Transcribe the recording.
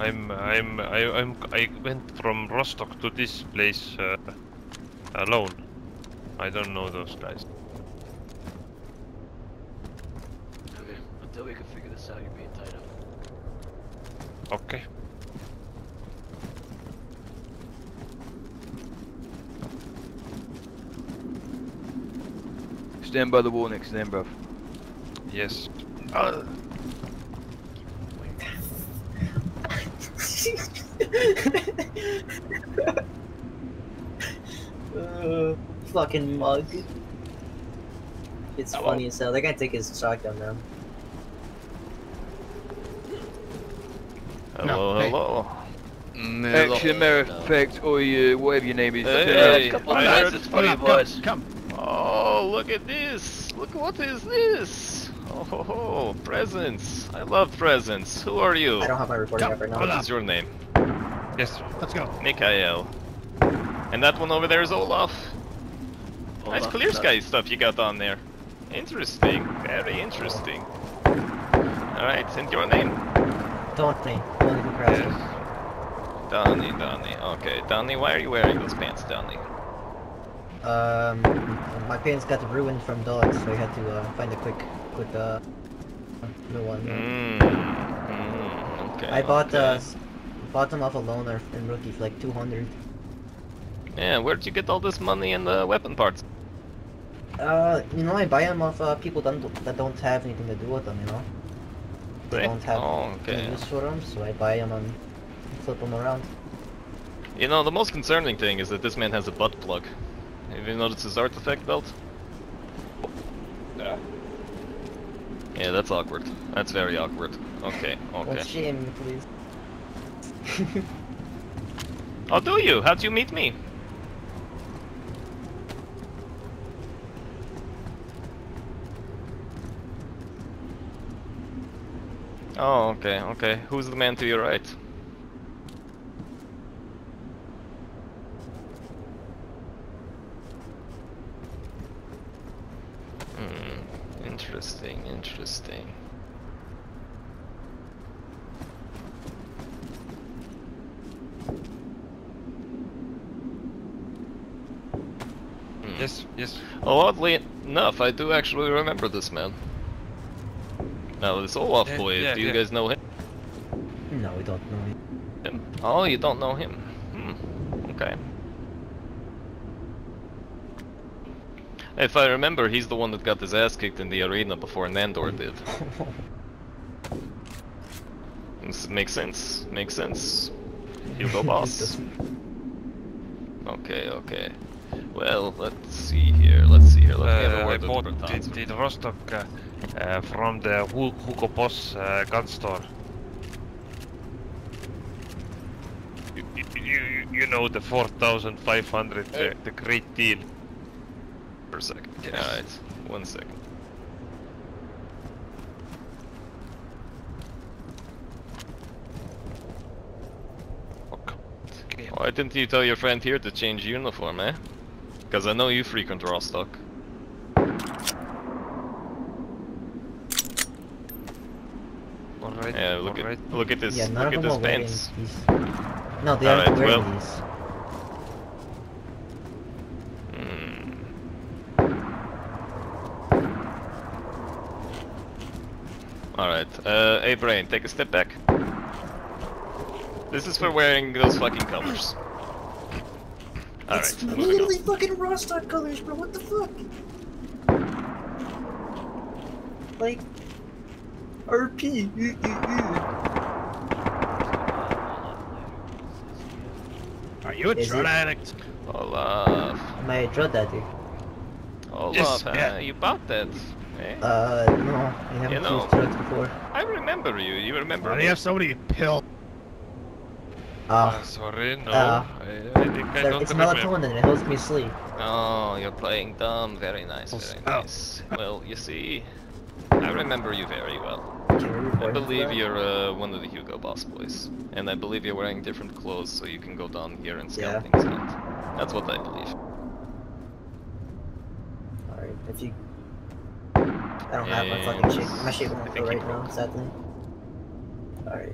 I'm I'm I, I'm I went from Rostock to this place uh, alone. I don't know those guys. Okay, until we can figure this out, you're being tied up. Okay. Stand by the wall next to them, bruv. Yes. Uh, uh, fucking mug. It's Hello. funny as hell. They're gonna take his shotgun now. hello, hey. hello. Action, matter of fact, or uh, whatever your name is. Hey, turn hey. up. couple I times heard- it's for you Come, boys. Come, Oh, look at this! Look what is this! Oh, ho, ho. presents! I love presents. Who are you? I don't have my recording Come, app right now. What is your name? Yes, let's go. Mikhail. And that one over there is Olaf. Hold nice clear stop. sky stuff you got on there. Interesting, very interesting. Alright, and your name? Tony. Tony Kukrowski. Yes. Donny, Donny. Okay, Donny, why are you wearing those pants, Donny? Um, my pants got ruined from dogs, so I had to uh, find a quick, quick uh, new one. Mmm. Mm, okay. I bought okay. uh, s- bought them off a loaner in rookie for like 200. Yeah, where'd you get all this money and the weapon parts? Uh, you know, I buy them off uh, people that don't, that don't have anything to do with them. You know, they Right? don't have Oh, any okay. use for them, so I buy them and flip them around. You know, the most concerning thing is that this man has a butt plug. Have you noticed his artifact belt? Yeah. Yeah, that's awkward. That's very awkward. Okay, Don't okay. shame me, please. Oh, do you? How'd you meet me? Oh, okay, okay. Who's the man to your right? Hmm, interesting, interesting. Hmm. Yes, yes. Oh, oddly enough, I do actually remember this man. Now, this Olaf Yeah, boy, yeah, do you yeah. guys know him? no, we don't know. him? Oh, you don't know him. Hmm. Okay. If I remember, he's the one that got his ass kicked in the arena before Nandor did. This makes sense. Makes sense. Hugo Boss. Okay, okay. Well, let's see here. Let's see here. Let me have a Uh, I bought it in Rostock uh, uh, from the Hu- Hugo Boss uh, gun store. You, you, you, know the 4500, Hey. uh, the great deal. For a second. Yes. Alright, one second. Why didn't you tell your friend here to change uniform, eh? Because I know you frequent Rostock. Alright, Yeah, look alright. at look at this yeah, none look of at them this are pants. these. No, they Alright, aren't wearing well- these. Hmm. Alright, uh, hey Brain, take a step back. This is for wearing those fucking colors. Alright, it's moving on. literally fucking Rostock colors, bro. What the fuck? Like, RP. Are you a Is drug it? addict? Olaf. Am I a drug addict? Olaf, Yes, huh? yeah. you bought that. Eh? Uh, no, I haven't You know. used drugs before. I remember you, you remember Why do me? you have so many pills? Ah, Uh, sorry, no. Uh, I, I think I don't it's remember. melatonin. It helps me sleep. Oh, you're playing dumb. Very nice, very Oh. nice. Well, you see, I remember you very well. I believe you're uh, one of the Hugo Boss boys. And I believe you're wearing different clothes so you can go down here and scout Yeah. things out. That's what I believe. Alright, if you. I don't have my fucking shape. My shape won't you right now, sadly. Alright.